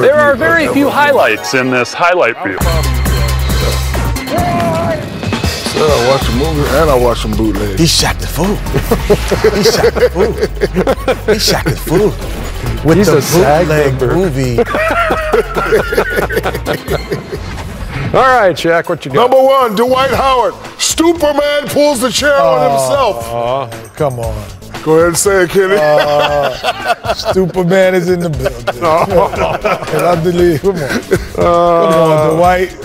There are very few highlights in this highlight reel. So I watch a movie and I watch some bootlegs. He shot the fool. he shot the fool. He shot the fool. With He's the a bootleg movie. All right, Jack, what you got? Number one, Dwight Howard. Superman pulls the chair on oh, himself. Come on. Go ahead and say it, Kenny. Uh, Superman is in the building. And I believe. Come on. Come on, uh, Dwight.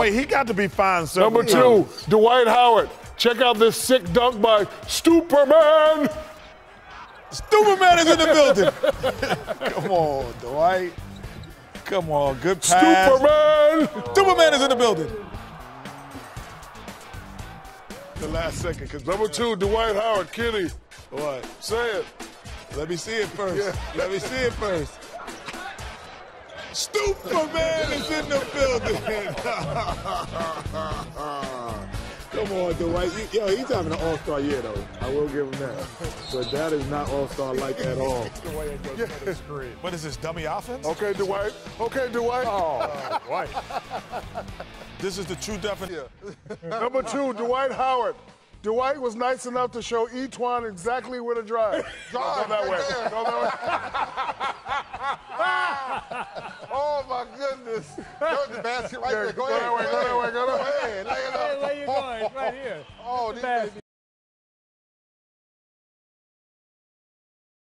Wait, he got to be fine. So Number two, Dwight Howard. Check out this sick dunk by Superman. Superman is in the building. Come on, Dwight. Come on, good pass. Superman. Superman is in the building. The last second, because number two, Dwight Howard. Kenny, What? say it. Let me see it first. Yeah. Let me see it first. Superman is in the building. Come on, Dwight. You- Yo, he's having an all-star year, though. I will give him that. But that is not all-star like at all. What is this, dummy offense? Okay, Dwight. Okay, Dwight. Oh, Dwight. This is the true definition. Number two, Dwight Howard. Dwight was nice enough to show E'Twaun exactly where to drive. Go that way. Go that way. Oh my goodness. Go to the basket right there. Go, Go ahead. that way. Go that way. Go that way. Go ahead. Lay it up. Where you going? It's right here. Oh, these